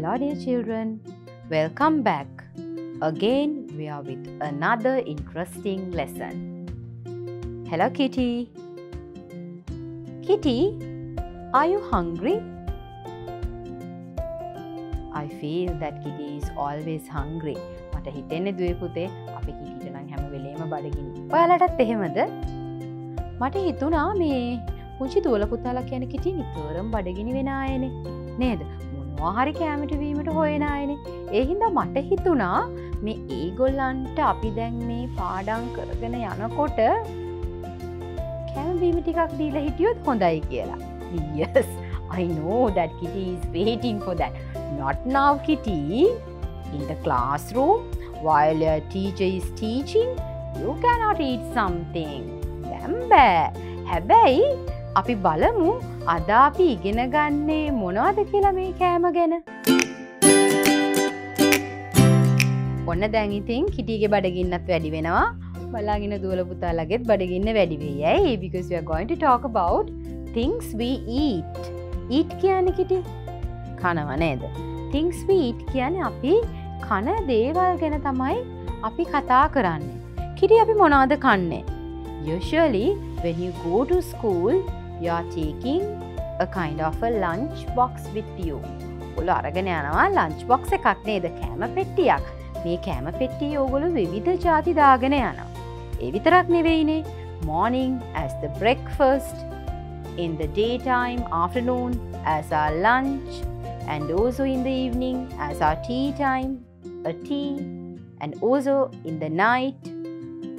Hello, dear children. Welcome back. Again, we are with another interesting lesson. Hello, Kitty. Kitty, are you hungry? I feel that Kitty is always hungry. මට හිතෙන්නේ දුවේ පුතේ අපි කිටිට නම් හැම වෙලේම බඩගිනි. ඔයාලටත් එහෙමද? මට හිතුණා මේ පුංචි දුවල පුතාලා කියන කිටි නිතරම් බඩගිනි වෙන අයනේ. නේද? මොනවාහරි කෑමට වීමට හොයන අයනේ. ඒ හින්දා මට හිතුණා මේ ඒගොල්ලන්ට අපි දැන් මේ පාඩම් කරගෙන යනකොට කෑම බීම ටිකක් දීලා හිටියොත් හොඳයි කියලා. Yes, I know that Kitty is waiting for that. Not now, Kitty. In the classroom, while your teacher is teaching, you cannot eat something. දැම් බෑ. හැබැයි අපි බලමු අද අපි ඉගෙන ගන්නේ මොනවද කියලා මේ කෑම ගැන. ඔන්න දැන්ඉතින් කිටිගේ බඩගින්නත් වැඩි වෙනවා බලාගෙන දුවල පුතාලගෙත් බඩගින්න වැඩිවේ යයි because we are going to talk about things we eat. eat කියන කිටි කනව නේද. things we eat කියන අපි කන දේවල් ගැන තමයි අපි කතා කරන්නේ. කිටි අපි මොනාද කන්නේ. Usually when you go to school you are taking a kind of a lunch box with you. ඔලු අරගෙන යනවා ලංච් බොක්ස එකක් නේද කෑම පෙට්ටියක් මේ කෑම පෙට්ටිය ඕගොලු විවිධ ජාති දාගෙන යනවා. ඒ විතරක් නෙවෙයිනේ morning as the breakfast, in the daytime, afternoon as our lunch, and also in the evening as our tea time, a tea, and also in the night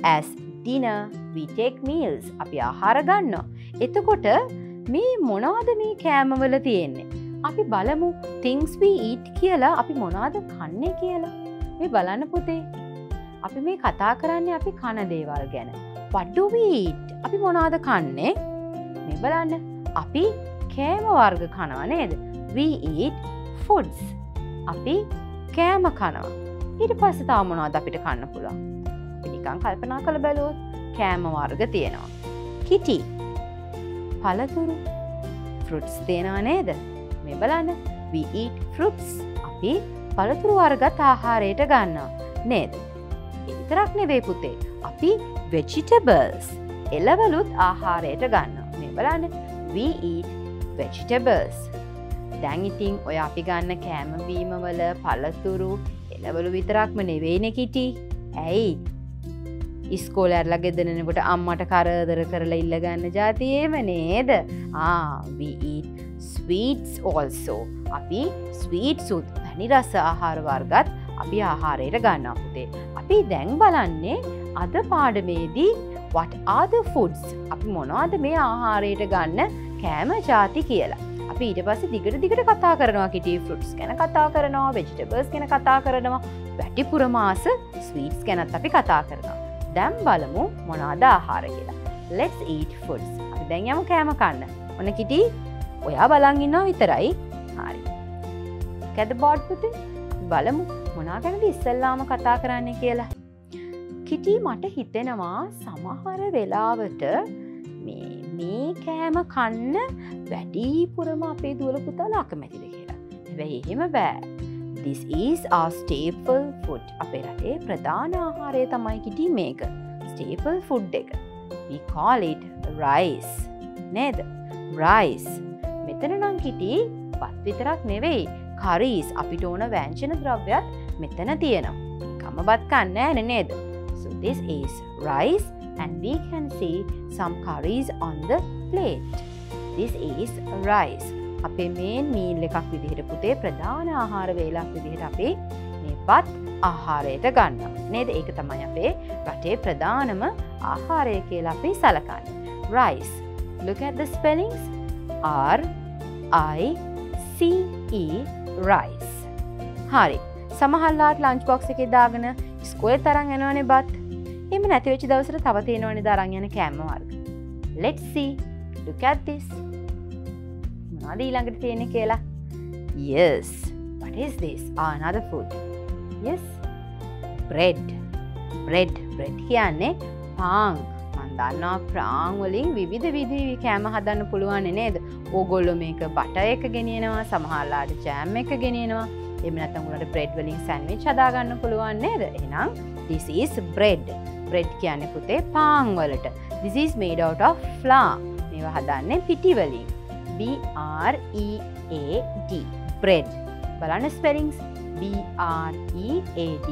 as dinner we take meals. අපි ආහාර ගන්නවා. එතකොට මේ මොනාද මේ කෑමවල තියෙන්නේ. අපි බලමු things we eat කියලා අපි මොනාද කන්නේ කියලා. මේ බලන්න පුතේ. අපි මේ කතා කරන්නේ අපි කන දේවල් ගැන. what do we eat? අපි මොනාද කන්නේ? මේ බලන්න. අපි කෑම වර්ග කනවා නේද? we eat foods. අපි කෑම කනවා. ඊට පස්සේ තව මොනවද අපිට කන්න පුළුවන්? අපි නිකන් කල්පනා කරලා බැලුවොත් කෑම වර්ග තියෙනවා. කිටි පළතුරු. ෆෘට්ස් තියෙනවා නේද? මේ බලන්න. We eat fruits. අපි පළතුරු වර්ගත් ආහාරයට ගන්නවා. නේද? එවිතරක් නෙවේ පුතේ. අපි vegetables එලවලුත් ආහාරයට ගන්නවා. මේ බලන්න. We eat vegetables. දැන් ඉතින් ඔය අපි ගන්න කෑමබීමවල පළතුරු එලවලු විතරක්ම නෙවෙයින කිටි. ඇයි? ඉස්කෝල ඇරලා ගෙදනෙකොට අම්මට කරදර කරලා ඉල්ලගන්න ජාතියේම නේද? ස්වීටස් ඕල්සෝ අපි ස්වීට් සුත් පැණි රස ආහාර වර්ගත් අපි ආහාරයට ගන්න පුතේ. අපි දැන් බලන්නේ අද පාඩමේදී what are the foods? අපි මොනවාද මේ ආහාරයට ගන්න කෑම ජාති කියලා. අපි ඊට පස්ස දිගට දිගට කතා කරනවා කිටි ෆෘට්ස් ගැන කතා කරනවා වෙජිටබර්ස් ගැන කතා කරනවා වැටිපුර මාස ස්වීටස් ගැනත් අපි කතා කරනවා. දැම් බලමු මොනාද ආහාර කියලා. Let's eat foods. අපි දැන් යමු කෑම කන්න. ඔන කිටි ඔයා බලන් ඉන්නවා විතරයි හරි. කැද බෝඩ් පුතේ? බලමු මොනා ගැනද ඉස්සල්ලාම කතා කරන්න කියලා. කිටි මට හිතෙනවා සමහර වෙලාවට මේ කෑම කන්න වැඩීපුරම අපේ දුවල පුතාල අකමැතිද කියලා. හැබැයි එහෙම බෑ. This is our staple food. අපේ රටේ ප්‍රධාන ආහාරය තමයි කිටි මේක. Staple food එක. We call it rice. නේද? Rice. මෙතන නම් කිටි පත් විතරක් නෙවෙයි. කරීස් අපිට ඕන වෑංචන ද්‍රව්‍යත් මෙතන තියෙනවා. කම බත් කන්න ඇන නේද? So this is rice and we can see some curries on the plate. This is rice. අපේ මේන් මීල් එකක් විදිහට පුතේ ප්‍රධාන ආහාර වේලක් විදිහට අපේ මේ පත් ආහාරයට ගන්න නේද? ඒක තමයි අපේ රටේ ප්‍රධානම ආහාරය කියලා අපි සලකන්න. Rice. Look at the spellings. R I C E rice. හරි. සමහල්ලාට ලංච් බොක්ස එක දාගෙන ස්කොය තරන් එනවනේ බත් එම නැතිවෙච්චි දවසට තව තියෙනවනි දරන් යන කෑම වර්ග. Let's see. Look at this. මොනවද ඊළඟට තියෙන කියලා? Yes. What is this? Ah, another food. Yes. Bread. Bread. Bread කියන්නේ පාං මන්දන්නා ප්‍රාංවලින් විවිධ විදි කෑම හදන්න පුළුවන් නේද? ඕගොල්ලො මේක බට එක ගෙනියනවා සමහල්ලාට ජෑම් එක ගෙනියනවා. එමනතමුලට බ්‍රෙඩ් වලින් සැන්විච් හදාගන්න පුළුවන් නේද? එනම් this is bread. බ්‍රෙඩ් කියන්න පුතේ පාංවලට this is made out of flour. මේවා හදන්නේ පිටිවලින් B-R-E-A-D bread බලන්න ස්පෙලිංස් B-R-E-A-D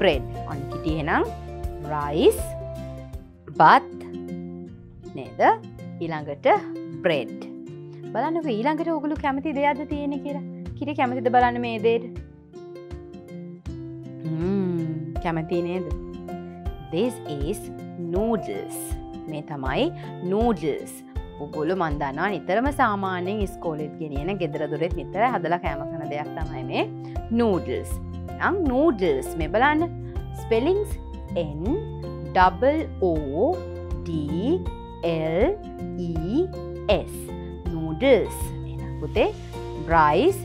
bread ඔන්න කිටියනම් rice බත් නේද? ඊළඟට බ්‍රෙඩ් බලන්නක ඊළඟට ඔගුලු කැමති දෙයක්ද තියෙන කියලා. කිරි කැමතිද බලන්න මේ දේට? කැමති නේද? This is noodles. මේ තමයි noodles. උගොලු මන්දන්නා නිතරම සාමාන්‍යෙන් ස්කෝලෙත් ගෙනියන ගෙදර දුරෙත් නිතර හදලා කෑම කන දෙයක් තමයි මේ නූඩල්ස් අං නූඩල්ස් මේ බලන්න. Spellings N O D L E S. Noodles එන පුතේ බ්‍රයිස්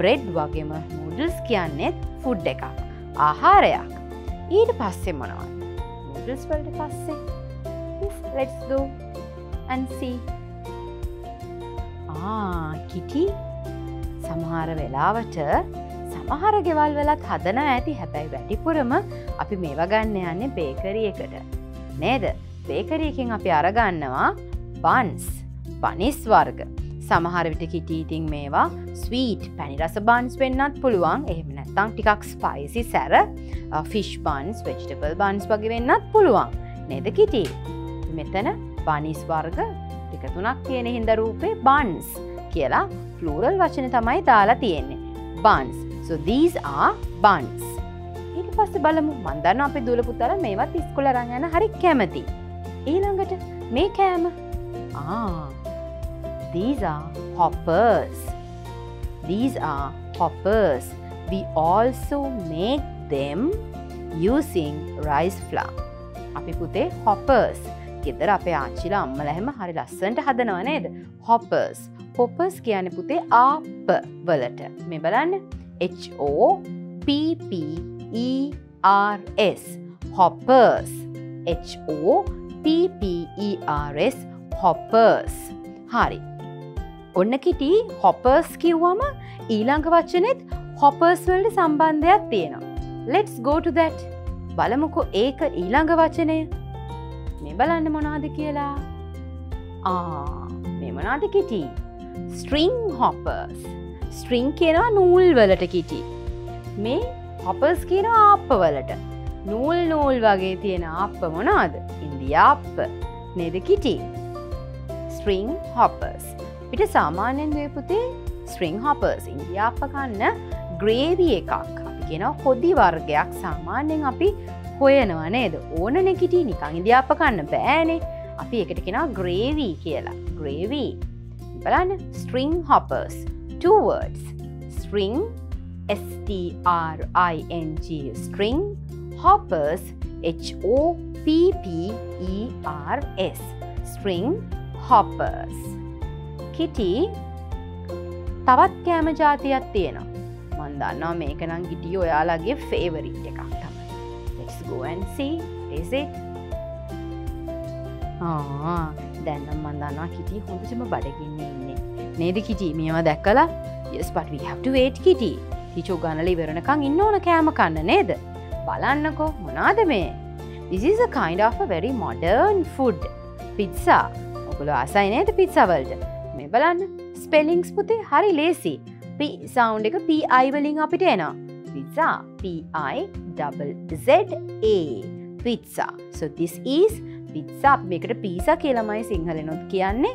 බ්‍රෙඩ් වගේම නූඩල්ස් කියන්නෙත් ෆුඩ් එකක් ආහාරයක්. ඊට පස්සේ මොනවා නූඩල්ස් වලට පස්සේ let's go and see. කිටි සමහර වෙලාවට සමහර ගෙවල් වෙලත් හදන ඇති. හැබැයි වැඩිපුරම අපි මේවා ගන්න යන්නේ බේකරියකට නේද? බේකරියකින් අපි අරගන්නවා බන්ස් පනිස් වර්ග. සමහර විට කිටීතින් මේවා ස්වීට් පැනිරස බන්ස් වෙන්නත් පුළුවන්. එහෙම නැත්තං ටිකක් ස්පයිසි සැර ෆිෂ් බන්ස් වෙජ්ටබල් බන්ස් වගේ වෙන්නත් පුළුවන්. නේද කිටි? මෙතන බනිස් වර්ග ටික තුනක් තියෙන හින්ද රූපේ බන්ස් කියලා පලූරල් වචන තමයි දාලා තියෙන්නේ. Buns so these are buns. ඊට පස්ස බලමු මන්දන්න අපි දුලපුතර මේවත් ඉස්කොල රංයන හරි කැමති. ඊළඟට මේ කෑම. ආ these are hoppers. These are hoppers. We also make them using rice flour. අපි පුතේ hoppers. ගෙදර අපේ ආච්චිලා අම්මල හැම හරි ලස්සන්ට හදනව නේද? හොපර්ස් හොපර්ස් කියන පුතේ ආප වලට. මේ බලන්න. HOPPERS. Hoppers HOPPERS. හොපර්ස් හරි. ඔන්න කිටි හොපර්ස් කිව්වම ඊළඟ වච්චනෙත් හොපර්ස් වලට සම්බන්ධයක් තියෙනවා. Let's go to that. බලමුකෝ ඒක ඊළඟ වචනය. මේ බලන්න මොනාද කියලා? ආ මේ මොනාද කිටි? ස්ට්‍රිං හොපර්ස් ස්ට්‍රිං කියනවා නූල් වලට කිටි. මේ හොපර්ස් කියන ආප්පවලට නූල් නූල් වගේ තියෙන අප මොනාද ඉන්දියාප්ප නේද කිටි? ස්ට්‍රිං හොපර්ස් පිට සාමාන්‍යෙන් දයපුතේ ස්ට්‍රිං හොපර්ස් ඉන්දියාප්ප කන්න ග්‍රේවී එකක්. අපි කියෙන හොදි වර්ගයක්. සාමාන්‍යෙන් අපි හොයනවා නේද? ඕන නෙකිටි නිකං ඉදිආප කන්න බෑනේ. අපි එකට කෙනා ග්‍රේවී කියලා. ග්‍රේවී බලන්න. String hoppers two words. string S-T-R-I-N-G string hoppers. H-O-P-P-E-R-S string hoppers. kitty. තවත් කෑම ජාතියක් තියෙනවා. මන්දන්නවා මේක නම් ගිටිය ඔයාලගේ ෆේවරිට් එකක්. Let's go and see is it දැන්නම් මන්දන්නා කිටි හොඳටම බඩගින්න ඉන්නේ. නේද කිටි? මේවා දැක්කලා yes but we have to wait කිටි. ටිචෝ ගනල ඉවරණකං ඉන්න ඕන කෑම කන්න නේද? බලන්නකෝ මොනාද මේ? This is a kind of a very modern food. පිත්සා ඔකුල අසයි නේද පිත්සවල්ට මේ බලන්න. ස්පෙලිංස් පුතේ හරි ලේසි. පි සෞන්් එක පයි වලින් අපිට එනවා. Pizza P-I-Z-A pizza. So this is pizza. මේකට පීසා කියලමයි සිංහලනොත් කියන්නේ.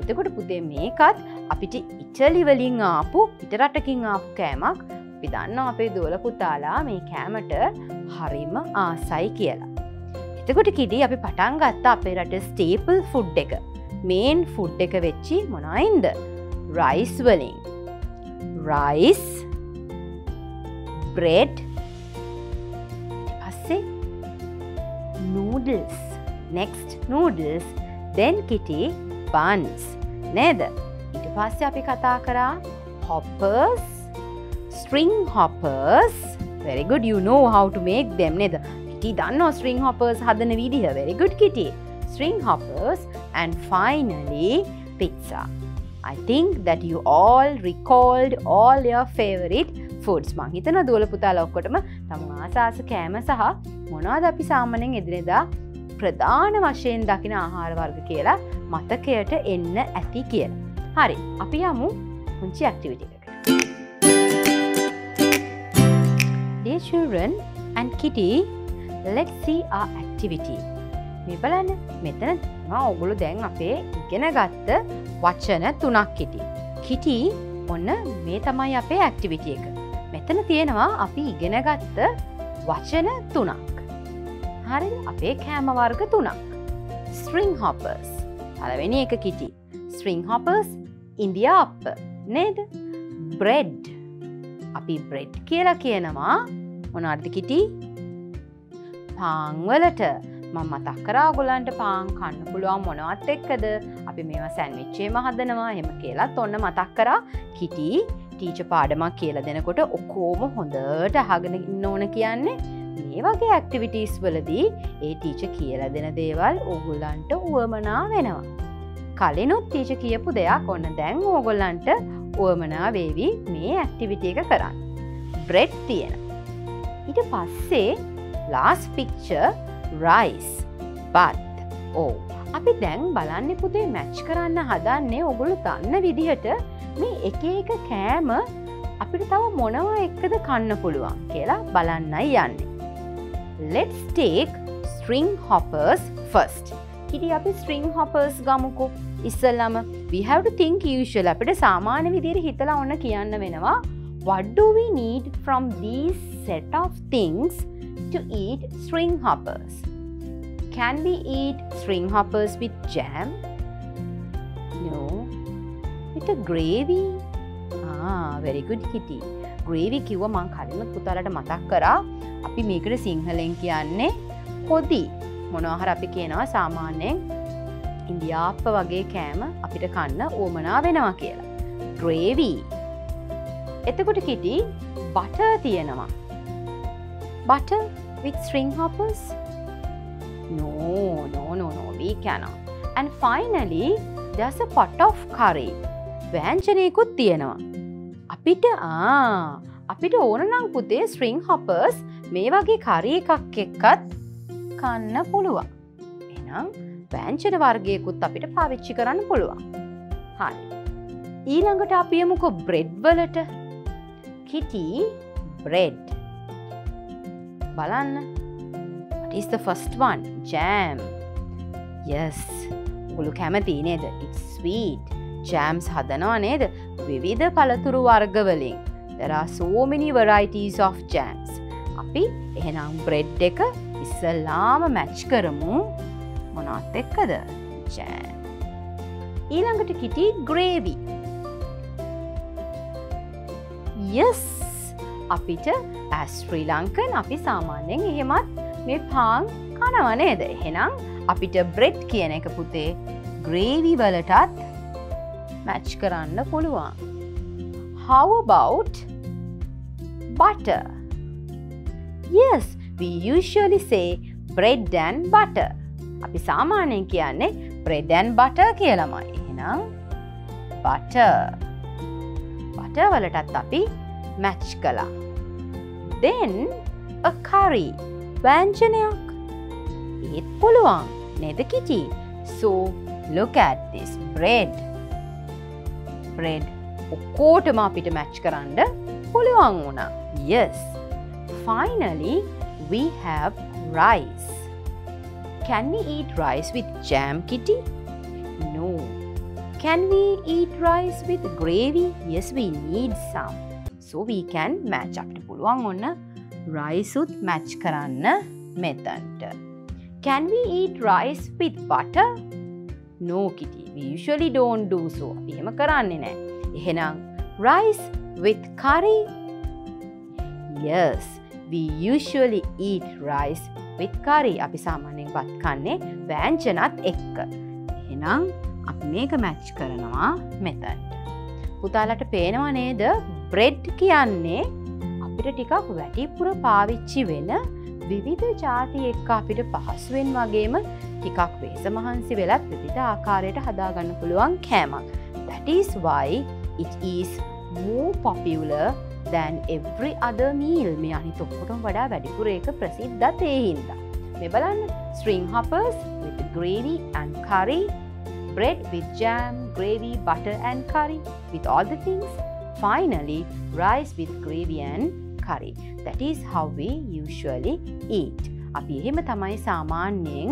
එතකොට පුතේ මේකත් අපිට ඉටලිවලින් ආපු පිටරටකින් ආපු කෑමක්. පිදන්න අපේ දෝල පුතාලා මේ කෑමට හරිම ආසයි කියලා. එතකොට කිඩි අපි පටන් ගත්තා අපේ රට ස්ටේපල් ෆුඩ් එක. මේන් ෆුඩ් එක වෙච්චි මොනයින්ද රයිස් වලින්. රයිස් bread පස්සේ noodles next noodles then kitty buns නේද ඊට පස්සේ අපි කතා කරා hoppers string hoppers very good you know how to make them නේද kitty දන්නවා string hoppers හදන විදිහ very good kitty string hoppers and finally pizza I think that you all recalled all your favorite ෆෝඩ්ස් මං හිතන දුවල පුතාල ඔක්කොටම තම ආසාස කෑම සහ මොනවාද අපි සාමනෙන් එදිනෙදා ප්‍රධාන වශයෙන් දකින ආහාරවර්ග කියලා මතකයට එන්න ඇති කියල. හරි අපි යමු පුංචි ඇක්ටිවිටිකට. Dear children and Kitty, let's see our activity. මේ බලන්න මෙතන ඔගුළු දැන් අපේ ඉගෙන ගත්ත වචන තුනක් කිටි. කිටි ඔන්න මේ තමයි අපේ ඇක්ටිවිටිය එක. මෙතන තියෙනවා අපි ඉගෙනගත්ත වචන තුනක්. හරි අපේ කෑමවර්ග තුනක්. ස්ට්‍රිං හොපර්ස් පලවෙනි එක කිටි. ස්ට්‍රිං හොපර්ස් ඉන්දියා අප්ප. නේද? බ්‍රෙඩ් අපි බ්‍රෙඩ් කියලා කියනවා. මොනර්ධ කිටි පාංවලට මං මතක් කරා ගොලන්ට පාන් කන්න පුළුවන් මොනවත් එක්කද? අපි මේවා සැන්විච්චේම හදනවා. හෙම කියලත් ඔන්න මතක් කරා. කිටි ටීච පාඩමක් කියල දෙනකොට ඔක්කෝම හොඳට අහගෙන ඉන්න ඕන කියන්නේ මේ වගේ ඇක්ටිවිටස් වලදී ඒ ටීච කියල දෙන දේවල් ඔගුල්ලන්ට උවමනා වෙනවා. කලිනුත් ටීච කියපු දෙයක් ඔන්න දැන් ඕගොල්ලන්ට උවමනා වේවී මේ ඇක්ටිවිටිය එක කරන්න. බ්‍රෙඩ් තියෙන. ඊට පස්සේ ලාස් පික්චර් රයිස් බත් ඕ අපි දැන් බලන්න පුතේ මැච් කරන්න හදන්නේ ඔගුළු දන්න විදිහට මේ එක එක කෑම අපිට තව මොනවා එක්කද කන්න පුළුවන් කියලා බලන්නයි යන්නේ. Let's take string hoppers first. කිටි අපි string hoppers ගමුකෝ ඉස්සල්ලම we have to think usual අපිට සාමාන්‍ය විදිහට හිතලා ඔන්න කියන්න වෙනවා what do we need from these set of things to eat string hoppers. Can we eat string hoppers with jam? No. With a gravy? Ah, very good kitty. ග්‍රේවි කිව්ව මං කලිමුත් පුතාලට මතක් කරා අපි මේකට සිංහලෙන් කියන්නේ හොදි මොනහර අපි කියනවා සාමාන්‍යයෙන් ඉන්දියාප්ප වගේ කෑම අපිට කන්න ඕමනා වෙනවා කියලා. ග්‍රේවී එතකොට කිටි බට තියෙනවා butter with string hoppers? No, no, no, no, we cannot. And finally, there's a pot of curry. වෑංජනයකුත් තියෙනවා. අපිට ආ අපිට ඕනනම් පුතේ ස්ට්‍රිං හොපර්ස් මේ වගේ කරි එකක් එක්කත් කන්න පුළුවන්. එනම් වෑංචන වර්ගයකුත් අපිට පාවිච්චි කරන්න පුළුවන්. හරි. ඊළඟට අපියමුකො බ්‍රෙඩ්වලට කිටි බ්‍රෙඩ් බලන්න What is the first one? Jam. Yes. ගුළු කැමති නේද? It's sweet. ජෑම්ස් හදනවා නේද? විවිධ පළතුරු වර්ගවලින්. There are so many varieties of jams. අපි එහෙනම් බ්‍රෙඩ් එක ඉස්සල්ලාම මැච් කරමු මොනත් එක්කද? ජෑම්. ඊළඟට කිටි ග්‍රේවි. Yes. අපිට ඇස් ශ්‍රී ලංකන් අපි සාමාන්‍යයෙන් එහෙමත් මේ පාං කනවනේද එහෙනම් අපිට බ්‍රෙඩ් කියන එක පුතේ ග්‍රේවි වලටත් මැච් කරන්න පුළුවන්. How about butter? Yes, we usually say bread and butter. අපි සාමාන්‍යයෙන් කියන්නේ bread and butter කියලමයි. එහෙනම් butter. butter වලටත් අපි මැච් කලා. then a curry වෑංජනයක් ඒත් පුළුවන් නෙද කිටි so look at this bread bread ඔක්කෝටම අපිට මැච් කරන්න පුළුවන් වුණා. Yes. Finally we have rice. Can we eat rice with jam kitty? No. Can we eat rice with gravy? Yes we need some. So we can match අපිට පුළුවන් ඔන්න රයිසුත් match කරන්න මෙතන්ට. Can we eat rice with butter? No kitty, we usually don't do so. අපි එහෙම කරන්නේ නෑ. එහෙනම් rice with curry? Yes, we usually eat rice with curry. අපි සාමාන්‍යයෙන් බත් කන්නේ වෑංජනත් එක්ක. එහෙනම් අපි මේක මැච් කරනවා මෙතන්ට. පුතාලට පේනවා නේද බ්‍රෙඩ් කියන්නේ අපිට ටිකක් වැටිපුර පාවිච්චි වෙන විවිධ ජාති එක්ක අපිට පහසුවෙන් වගේම ටිකක් වේස මහන්සි වෙලත් විවිධ ආකාරයට හදාගන්න පුළුවන් කෑමක්. That is why it is more popular than every other meal මේ අනිත ඔක්කොටම වඩා වැඩිපුර ඒක ප්‍රසිද්ධත් ඒ හින්දා. මේ බලන්න string hoppers with gravy and curry, bread with jam, gravy, butter and curry with all the things. Finally, rice with gravy and curry. That is how we usually eat. අපි එහෙම තමයි සාමාන්‍යයෙන්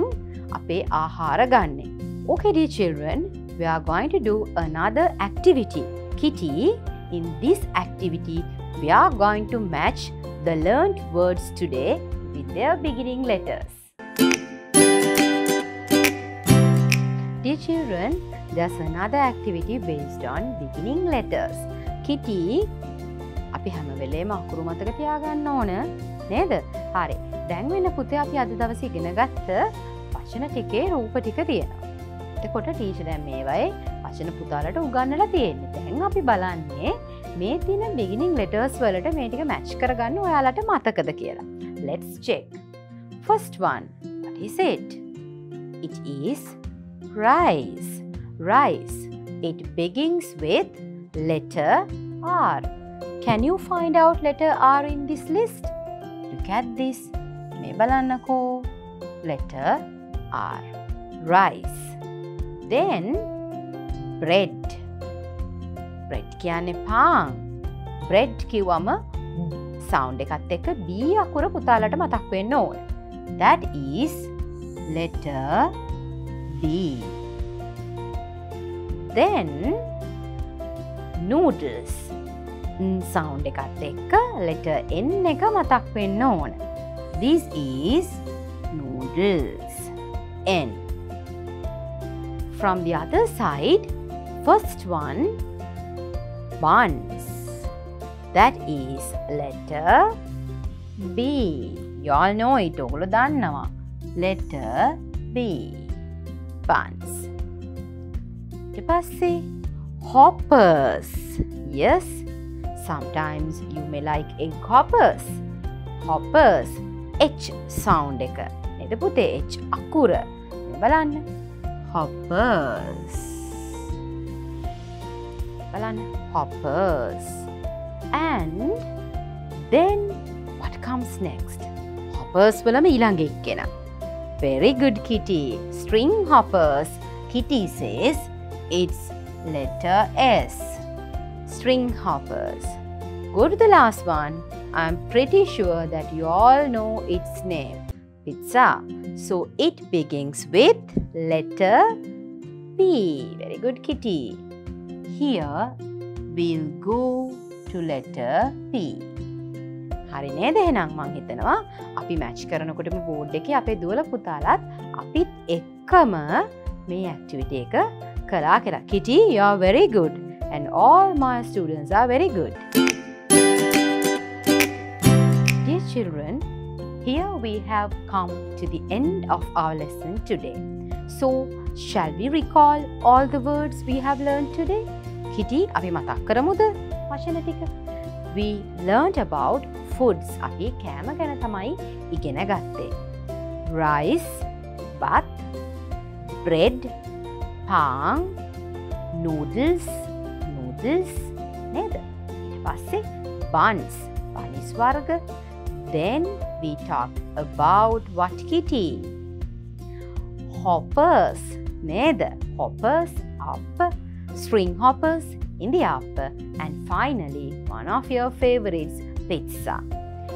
අපේ ආහාර ගන්නේ. Okay dear children, we are going to do another activity. Kitty, in this activity, we are going to match the learned words today with their beginning letters. Dear children, there's another activity based on beginning letters. Kitty, අපි හැම වෙලේම අකුරු මතක තියාගන්න ඕන නේද හරි දැන්වෙන්න පුතේ අපි අද දවස ඉගෙන ගත්ත වචන ටිකේ රූප ටික තියෙනවා. එතකොට ටීච දැන් මේවයි වචන පුතාලට උගන්නලා තියෙන්නේ. දැන් අපි බලන්නේ මේ තියෙන beginning letters වලට මේ ටික match කරගන්න ඔයාලට මතකද කියලා. Let's check. First one. What is it? It is rice. Rice. It begins with letter R. Can you find out letter R in this list? Look at this. මේ බලන්නකෝ. Letter R. Rice. Then bread. bread කියන්නේ පාන්. bread කිව්වම sound එකත් එක්ක B අකුර පුතාලට මතක් වෙන්න ඕන. That is letter B. Then noodles. සෞන්් එකත් එක්ක ලෙට එන් එක මතක් වෙන්න ඕන. This is noodles. N. From the other side, first one, buns. That is letter B. You all know it. ඔගොලු දන්නවා. Letter B. Buns. ඊට පස්සේ hoppers. Yes. Sometimes you may like egg hoppers. Hoppers. H sound එක. නේද පුතේ H අකුර. මේ බලන්න. Hoppers. බලන්න. Hoppers. And then what comes next? Hoppers වලම ඊළඟ එක්කෙනා. Very good kitty. String hoppers. Kitty says it's letter S. String hoppers. Go to the last one. I'm pretty sure that you all know its name. Pizza. So it begins with letter P. Very good kitty. Here we'll go to letter P. හරි නේද එහෙනම් මං හිතනවා අපි match කරනකොටම board එකේ අපේ දුවල පුතාලත් අපිත් එක්කම මේ ඇක්ටිවිටි එක කලා කියලා කිටි you're very good and all my students are very good. Dear children, here we have come to the end of our lesson today. So, shall we recall all the words we have learned today? Kitty, අපි මතක් කරමුද වචන ටික? We learned about foods. අපි කෑම ගැන තමයි ඉගෙන ගත්තේ. Rice, බත්, bread, පාන්, noodles, noodles, නේද? ඊට පස්සේ buns, බනිස් වර්ග. Then we talked about what kitty? Hoppers, නේද? Hoppers up, string hoppers in the upper, and finally one of your favorites, pizza.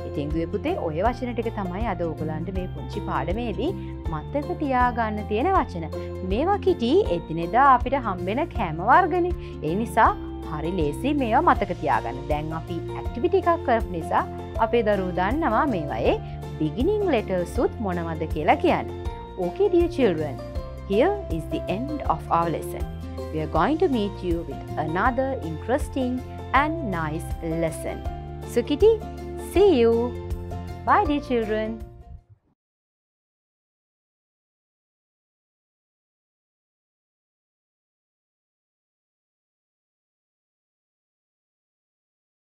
ඉතිංගුව පුතේ ඔය වචන ටික තමයි අද ඔගලන්ට මේ පුංචි පාඩමේදී මත්තක තියාගන්න තියෙන වචන. මේවා කිටි එතිනෙදා අපිට හම්බෙන කෑමවර්ගන ඒ නිසා හරි ලේසි මේවා මතක තියාගන්න දැන් අපි ඇක්ටිවිටි එකක් කරප නිසා අපේ දරු දන්නවා මේවයේ beginning letters සුත් මොනවද කියලා කියන්න. Okay dear children, here is the end of our lesson. We are going to meet you with another interesting and nice lesson. So Kitty, see you. Bye dear children.